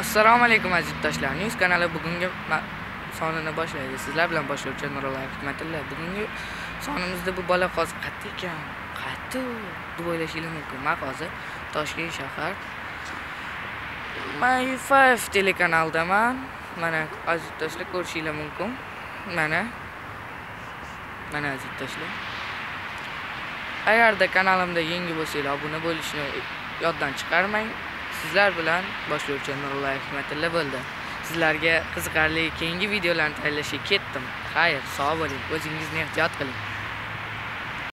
assalomu alaykum aziz yurtdoshlar news kanali bugungi sonini boshlaydi. Sizlar bilan boshlovchi nurullo hikmatilla bugungi sonimizda bu bola hozir qayerda ekan. Qayerda deb o'ylashinglar mumkin man hozir toshkent shahar my five telekanaldaman mana aziz yurtdoshlar ko'rishinglar mumkin. Mana mana aziz yurtdoshlar agarda kanalimda yangi bo'lsanglar obuna bo'lishni yoddan chiqarmang. Sizlar bilan boshlovchi nurullo hikmatilla bo'ldi. Sizlarga qiziqarli keyingi videolarni tayyorlashga ketdim. Xayr sog' bo'ling o'zingizni ehtiyot qiling.